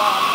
Bye.